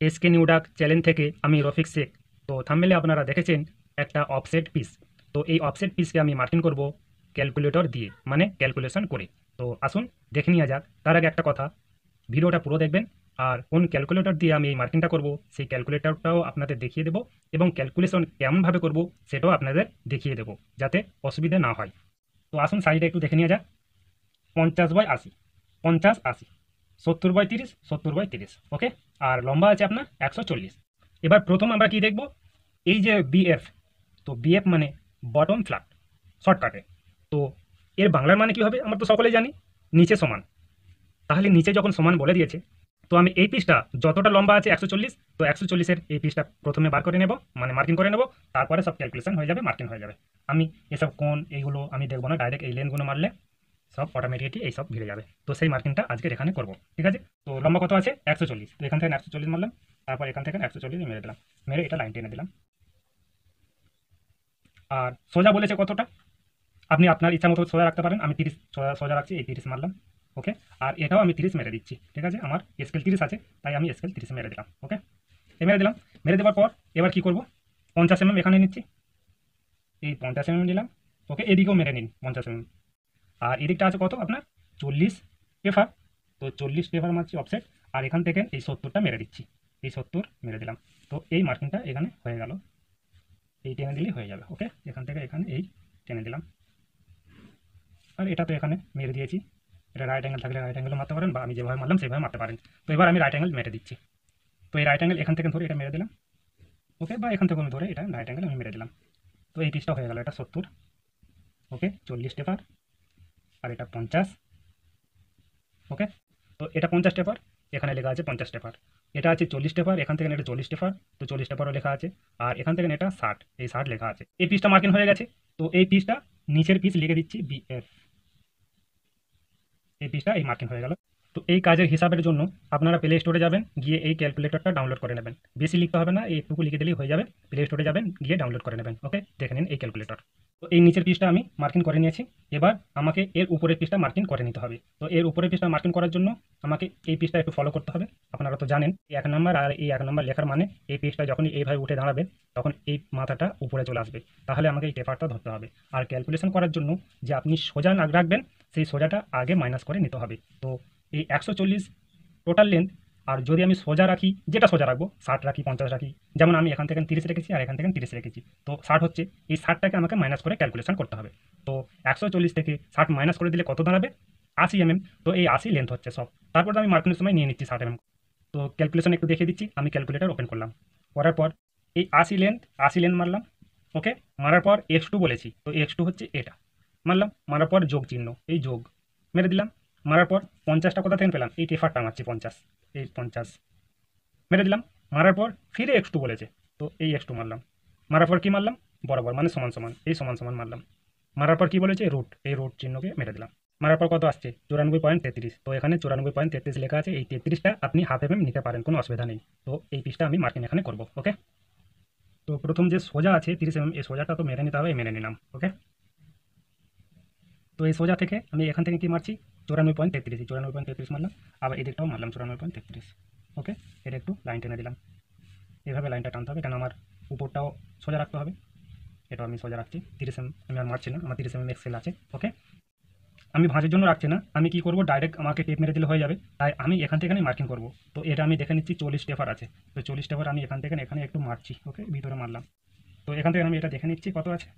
SK নিউডাক channel থেকে আমি রফিক শেখ। তো থাম্বেলে আপনারা দেখেছেন একটা অফসেট পিস তো এই অফসেট পিসকে আমি মার্কিং করব ক্যালকুলেটর দিয়ে মানে ক্যালকুলেশন করে। তো আসুন, দেখে নেওয়া যাক। তার আগে একটা কথা, ভিডিওটা পুরো দেখবেন, আর কোন ক্যালকুলেটর দিয়ে আমি এই মার্কিংটা করব, সেই ক্যালকুলেটরটাও আপনাদের দেখিয়ে দেবো, এবং ক্যালকুলেশন কেমনভাবে করব, সেটাও আপনাদের দেখিয়ে দেবো, যাতে অসুবিধা না হয়। তো আসুন সাইডে একটু দেখে নেওয়া যাক। পঞ্চাশ বাই আশি, পঞ্চাশ আশি। সত্তর বাই তিরিশ, সত্তর বাই তিরিশ ওকে আর লম্বা আছে আপনার একশো চল্লিশ। এবার প্রথম আমরা কি দেখব? এই যে বিএফ তো বিএফ মানে বটম ফ্ল্যাট শর্টকাটে তো এর বাংলার মানে কী হবে? আমরা তো সকলেই জানি, নিচে সমান। তাহলে নিচে যখন সমান বলে দিয়েছে, তো আমি এই পিসটা যতটা লম্বা আছে একশো চল্লিশ, তো একশো চল্লিশের এই পিসটা প্রথমে বার করে নেব মানে মার্কিং করে নেব, তারপরে সব ক্যালকুলেশন হয়ে যাবে মার্কিং হয়ে যাবে। আমি এসব কোন এইগুলো আমি দেখব না ডাইরেক্ট এই লেনগুলো মারলে। সব অটোমেটিকলি এই সব ভিড়ে যাবে। তো সেই মার্কিংটা আজকে এখানে করব। ঠিক আছে? তো লম্বা কত আছে? একশো চল্লিশ। তো এখান থেকে একশো চল্লিশ মারলাম, তারপর এখান থেকে একশো চল্লিশ মেরে দিলাম। মেরে এটা লাইন টেনে দিলাম। আর সোজা বলেছে কতটা? আপনি আপনার ইচ্ছা মতো সোজা রাখতে পারেন। আমি তিরিশ, সোজা সোজা রাখছি, এই তিরিশ মারলাম। ওকে আর এটাও আমি তিরিশ মেরে দিচ্ছি। ঠিক আছে? আমার স্কেল তিরিশ আছে, তাই আমি স্কেল তিরিশ মেরে দিলাম। ওকে এই মেরে দিলাম। মেরে দেওয়ার পর এবার কি করব? পঞ্চাশ এমএম এখানে নিচ্ছি। এই পঞ্চাশ এমএম নিলাম। ওকে এদিকেও মেরে নিন পঞ্চাশ এমএম আর এদিকটা আছে কত আপনার? চল্লিশ পেফার। তো চল্লিশ পেফার মারছি অফসেট আর এখান থেকে এই সত্তরটা মেরে দিচ্ছি। এই সত্তর মেরে দিলাম। তো এই মার্কিংটা এখানে হয়ে গেল। এই টেনে দিলেই হয়ে যাবে ওকে এখান থেকে এখানে এই টেনে দিলাম। আর এটা তো এখানে মেরে দিয়েছি। এটা রাইট অ্যাঙ্গেল থাকলে রাইট অ্যাঙ্গেলও মারতে পারেন বা আমি যেভাবে মারলাম সেভাবে মারতে পারেন। তো এবার আমি রাইট অ্যাঙ্গেল মেরে দিচ্ছি। তো এই রাইট অ্যাঙ্গেল এখান থেকে ধরে এটা মেরে দিলাম। ওকে বা এখান থেকে আমি ধরে এটা রাইট অ্যাঙ্গেল আমি মেরে দিলাম। তো এই পিসটা হয়ে গেল, এটা সত্তর। ওকে চল্লিশ টেপার আর এটা পঞ্চাশ। ওকে তো এটা পঞ্চাশ টেপার, এখানে লেখা আছে পঞ্চাশ টেপার। এটা আছে চল্লিশ টেপার, এখান থেকে এটা চল্লিশ টেপার, তো চল্লিশ টেপারও লেখা আছে। আর এখান থেকে এটা ষাট, এই ষাট লেখা আছে। এই পিসটা মার্কিং হয়ে গেছে। তো এই পিসটা নিচের পিস লিখে দিচ্ছি বিএফ এই পিসটা এই মার্কিং হয়ে গেল। তো এই কাজের হিসাবের জন্য আপনারা প্লে স্টোরে যাবেন, গিয়ে এই ক্যালকুলেটরটা ডাউনলোড করে নেবেন। বেশি লিখতে হবে না, এইটুকু লিখে দিলেই হয়ে যাবে। প্লে স্টোরে যাবেন, গিয়ে ডাউনলোড করে নেবেন। ওকে দেখে নিন এই ক্যালকুলেটর তো এই নিচের পিসটা আমি মার্কিং করে নিয়েছি। এবার আমাকে এর উপরের পিসটা মার্কিং করে নিতে হবে। তো এর উপরের পিসটা মার্কিং করার জন্য আমাকে এই পিসটা একটু ফলো করতে হবে। আপনারা তো জানেন, এই এক নম্বর আর এই এক নম্বর লেখার মানে এই পিসটা যখনই এইভাবে উঠে দাঁড়াবে, তখন এই মাথাটা উপরে চলে আসবে। তাহলে আমাকে এই টেপারটা ধরতে হবে। আর ক্যালকুলেশন করার জন্য যে আপনি সোজা নাক রাখবেন, সেই সোজাটা আগে মাইনাস করে নিতে হবে। তো এই একশো চল্লিশ টোটাল লেন্থ আর যদি আমি সোজা রাখি, যেটা সোজা রাখব, ষাট রাখি, পঞ্চাশ রাখি, যেমন আমি এখান থেকে তিরিশ রেখেছি আর এখান থেকে তিরিশ রেখেছি। তো ষাট হচ্ছে, এই ষাটটাকে আমাকে মাইনাস করে ক্যালকুলেশন করতে হবে। তো একশো চল্লিশ থেকে ষাট মাইনাস করে দিলে কত দাঁড়াবে? আশি এমএম তো এই আশি লেন্থ হচ্ছে সব। তারপর আমি মার্কিনের সময় নিয়ে নিচ্ছি ষাট এমএম তো ক্যালকুলেশন একটু দেখিয়ে দিচ্ছি, আমি ক্যালকুলেটার ওপেন করলাম। করার পর এই আশি লেন্থ আশি লেন্থ মারলাম ওকে মারার পর এক্স টু বলেছি, তো এক্স টু হচ্ছে এটা। মারলাম, মারার পর যোগ চিহ্ন, এই যোগ। মেরে দিলাম মারার পর পঞ্চাশটা কোথা থেকে পেলাম? এই টেফারটা মারছি, পঞ্চাশ। এই পঞ্চাশ। মেরে দিলাম। মারার পর ফিরে এক্স টু বলেছে। তো এই এক্স টু মারলাম। মারার পর কী মারলাম? বরাবর মানে সমান সমান। এই সমান সমান মারলাম। মারার পর কী বলেছে? রুট এই রুট চিহ্নকে মেরে দিলাম। মারার পর কত আসছে? চুরানব্বই পয়েন্ট তেত্রিশ। তো এখানে চুরানব্বই পয়েন্ট তেত্রিশ লেখা আছে। এই তেত্রিশটা আপনি হাফ এম নিতে পারেন, কোনো অসুবিধা নেই। তো এই পিসটা আমি মার্কিং এখানে করব ওকে তো প্রথম যে সোজা আছে তিরিশ এম এই সোজাটা তো মেরে নিতে হবে, মেরে নিলাম ওকে তো এই সোজা থেকে আমি এখান থেকে কি মারছি? চুরানব্বই পয়েন্ট তেত্রিশ চুরানব্বই পয়েন্ট তেত্রিশ মারলাম। আবার এদিকটাও মারলাম চুরানব্বই পয়েন্ট তেত্রিশ, ওকে? এটা একটু লাইন টেনে দিলাম। এভাবে লাইনটা টানতে হবে, কেন আমার উপরটাও সোজা রাখতে হবে? এটাও আমি সোজা রাখছি। তিরিশ এম, আমি আর মারছি না, আমার তিরিশ এম এক্সেল আছে, ওকে? আমি ভাঁজের জন্য রাখছি না, আমি কি করব? ডাইরেক্ট আমাকে টেপ মেরে দিলে হয়ে যাবে। তাই আমি এখান থেকে মার্কিং করব। তো এটা আমি দেখে নিচ্ছি চল্লিশ টেপার আছে। তো চল্লিশ টেপার আমি এখান থেকে এখানে একটু মারছি, ওকে? ভিতরে মারলাম। তো এখান থেকে আমি এটা দেখে নিচ্ছি, কত আছে?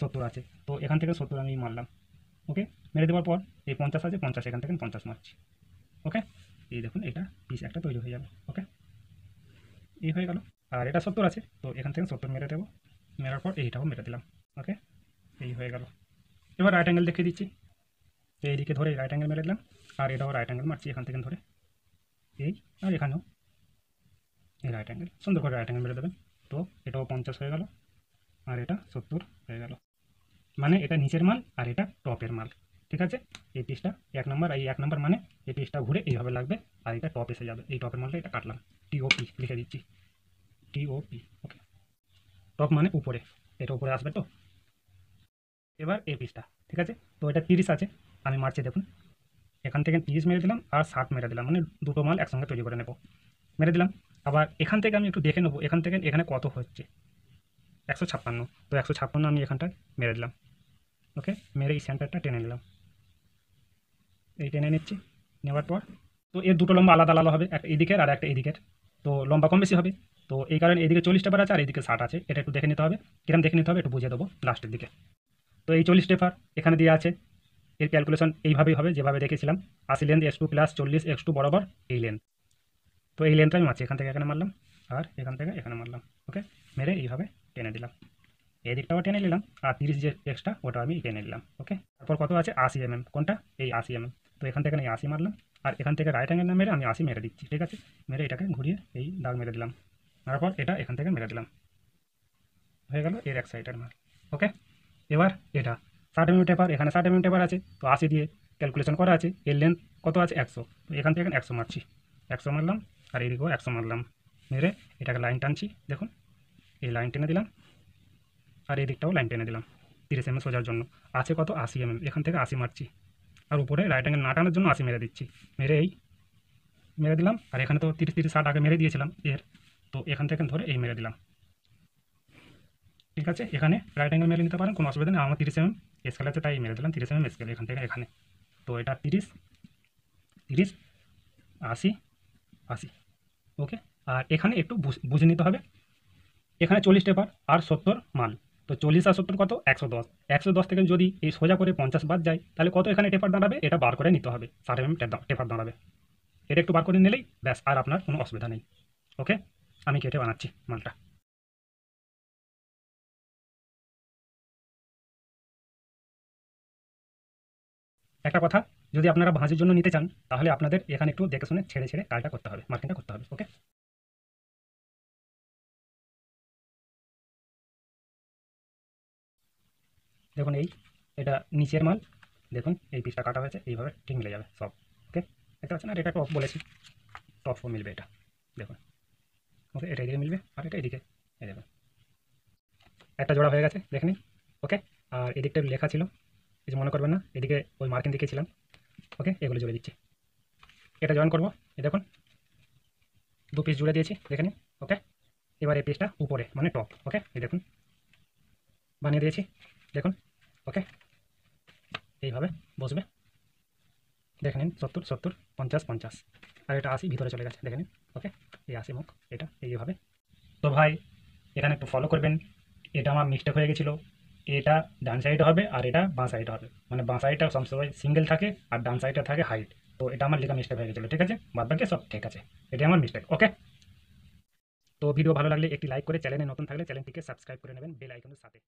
সত্তর আছে। তো এখান থেকে সত্তর আমি মারলাম। ওকে মেরে দেওয়ার পর এই পঞ্চাশ আছে, পঞ্চাশ এখান থেকে পঞ্চাশ মারছি। ওকে এই দেখুন এটা পিস একটা তৈরি হয়ে যাবে। ওকে এই হয়ে গেল। আর এটা সত্তর আছে, তো এখান থেকে সত্তর মেরে দেবো। মেরার পর এইটাও মেরে দিলাম। ওকে এই হয়ে গেল। এবার রাইট অ্যাঙ্গেল দেখিয়ে দিচ্ছি। এইদিকে ধরে রাইট অ্যাঙ্গেল মেরে দিলাম। আর এটাও রাইট অ্যাঙ্গেল মারছি এখান থেকে ধরে। এই আর এখানেও। এই রাইট অ্যাঙ্গেল সুন্দর করে রাইট অ্যাঙ্গেল মেরে দেবেন। তো এটাও পঞ্চাশ হয়ে গেল। আর এটা সত্তর হয়ে গেল। মানে এটা নিচের মাল আর এটা টপের মাল, ঠিক আছে? এই পিসটা এক নম্বর এই এক নম্বর মানে এই পিসটা ঘুরে এইভাবে লাগবে আর এটা টপ এসে যাবে। এই টপের মালটা এটা কাটলাম। টিওপি লিখে দিচ্ছি। টিওপি ওকে টপ মানে উপরে। এটা উপরে আসবে তো? এবার এই পিসটা ঠিক আছে? তো এটা তিরিশ আছে। আমি মারছি, দেখুন। এখান থেকে তিরিশ মেরে দিলাম আর ষাট মেরে দিলাম। মানে দুটো মাল একসঙ্গে তৈরি করে নেব। মেরে দিলাম। আবার এখান থেকে আমি একটু দেখে নেব, এখান থেকে এখানে কত হচ্ছে। একশো ছাপ্পান্ন। তো একশো ছাপ্পান্ন আমি এখানটায় মেরে দিলাম। ওকে? মেরে এই সেন্টারটা টেনে নিলাম। এই টেনে নিচ্ছি। নেওয়ার পর তো এর দুটো লম্বা আলাদা আলাদা হবে, একটা এদিকের আর একটা এদিকের। তো লম্বা কম বেশি হবে। তো এই কারণে এদিকে চল্লিশ টেপার আছে আর এদিকে ষাট আছে। এটা একটু দেখে নিতে হবে। কিরম দেখে নিতে হবে একটু বুঝিয়ে দেবো লাস্টের দিকে। তো এই চল্লিশ টেপার এখানে দিয়ে আছে। এর ক্যালকুলেশন এইভাবেই হবে যেভাবে দেখেছিলাম। আশি লেন্থ এক্স টু প্লাস চল্লিশ এক্স টু বরাবর এই লেন্থ তো এই লেন্থটা আমি মারছি। এখান থেকে এখানে মারলাম আর এখান থেকে এখানে মারলাম। ওকে? মেরে এইভাবে টেনে দিলাম। এই দিকটাও টেনে নিলাম আর তিরিশ যে এক্সট্রা ওটা আমি টেনে নিলাম ওকে তারপর কত আছে? আশি এমএম কোনটা? এই আশি এমএম তো এখান থেকে এই আশি মারলাম আর এখান থেকে রাইট অ্যাঙ্গেল মেরে আমি আশি মেরে দিচ্ছি, ঠিক আছে? মেরে এটাকে ঘুরিয়ে এই দাগ মেরে দিলাম। তারপর এটা এখান থেকে মেরে দিলাম। হয়ে গেল এর এক সাইডের মাল ওকে এবার এটা ষাট এমএম টেপার এখানে ষাট এমএম টেপার আছে, তো আশি দিয়ে ক্যালকুলেশন করা আছে, এর লেন্থ কত আছে? একশো। তো এখান থেকে একশো মারছি। একশো মারলাম আর এদিকেও একশো মারলাম। মেরে এটাকে লাইন টানছি, দেখুন। এই লাইন টেনে দিলাম। আর এই দিকটাও লাইন টেনে দিলাম, তিরিশ এমএম সোজার জন্য। আছে কত? আশি এমএম এখান থেকে আশি মারছি। আর উপরে রাইট অ্যাঙ্গেল না টানার জন্য আশি মেরে দিচ্ছি। মেরে এই, মেরে দিলাম। আর এখানে তো তিরিশ তিরিশ, ষাট আগে মেরে দিয়েছিলাম এর। তো এখান থেকে ধরে এই মেরে দিলাম। ঠিক আছে? এখানে রাইট অ্যাঙ্গেল মেরে নিতে পারেন, কোনো অসুবিধা নেই। আমার তিরিশ এমএম স্কেল আছে, তাই মেরে দিলাম। তিরিশ এমএম স্কেল এখান থেকে এখানে। তো এটা তিরিশ তিরিশ, আশি আশি। ওকে আর এখানে একটু বুঝ- বুঝে নিতে হবে। এখানে চল্লিশ টেপার আর সত্তর মাল তো চল্লিশ আর সত্তর কত? একশো দশ। একশো দশ থেকে যদি এই সোজা করে পঞ্চাশ বাদ যায়, তাহলে কত এখানে টেপার দাঁড়াবে? এটা বার করে নিতে হবে। ষাট এম টেপার দাঁড়াবে। এটা একটু বার করে নিলেই ব্যাস, আর আপনার কোনো অসুবিধা নেই। ওকে? আমি কেটে বানাচ্ছি মালটা। একটা কথা, যদি আপনারা ভাঁজের জন্য নিতে চান, তাহলে আপনাদের এখানে একটু দেখে শুনে ছেড়ে ছেড়ে কাজটা করতে হবে, মার্কিংটা করতে হবে, ওকে? দেখুন এই, এটা নিচের মাল, দেখুন এই পিসটা কাটা হয়েছে, এইভাবে ঠিক মিলে যাবে সব ওকে দেখতে পাচ্ছেন? আর এটা টপ বলেছি টপও মিলবে এটা, দেখুন ওকে এটা এদিকে মিলবে, আর এটা এদিকে, এই দেখুন। একটা জোড়া হয়ে গেছে, দেখে নিন ওকে আর এদিকটা লেখা ছিল কিছু মনে করবেন না, এদিকে ওই মার্কিং দিকেছিলাম ওকে এগুলো জুড়ে দিচ্ছি। এটা জয়েন করব, এই দেখুন, দু পিস জুড়ে দিয়েছি, দেখে নিন ওকে এবার এই পিসটা উপরে মানে টপ ওকে এই দেখুন, বানিয়ে দিয়েছি দেখুন ওকে এইভাবে বসবে। দেখে নিন, সত্তর সত্তর, পঞ্চাশ পঞ্চাশ। আর এটা আশি, ভিতরে চলে গেছে, দেখে নিন ওকে এই আশি মুখ, এটা, এইভাবে। তো ভাই, এখানে একটু ফলো করবেন। এটা আমার মিস্টেক হয়ে গেছিল। এটা ডান সাইডে হবে আর এটা বাঁ সাইডে হবে। মানে বাঁ সাইডটা সবসময় সিঙ্গেল থাকে আর ডান সাইডটা থাকে হাইট তো এটা আমার লেখা মিস্টেক হয়ে গেছিল, ঠিক আছে? বাদ বাকি সব ঠিক আছে। এটাই আমার মিস্টেক ওকে তো ভিডিও ভালো লাগলে একটি লাইক করে চ্যানেলে নতুন থাকলে চ্যানেলটিকে সাবস্ক্রাইব করে নেবেন বেল আইকনের সাথে।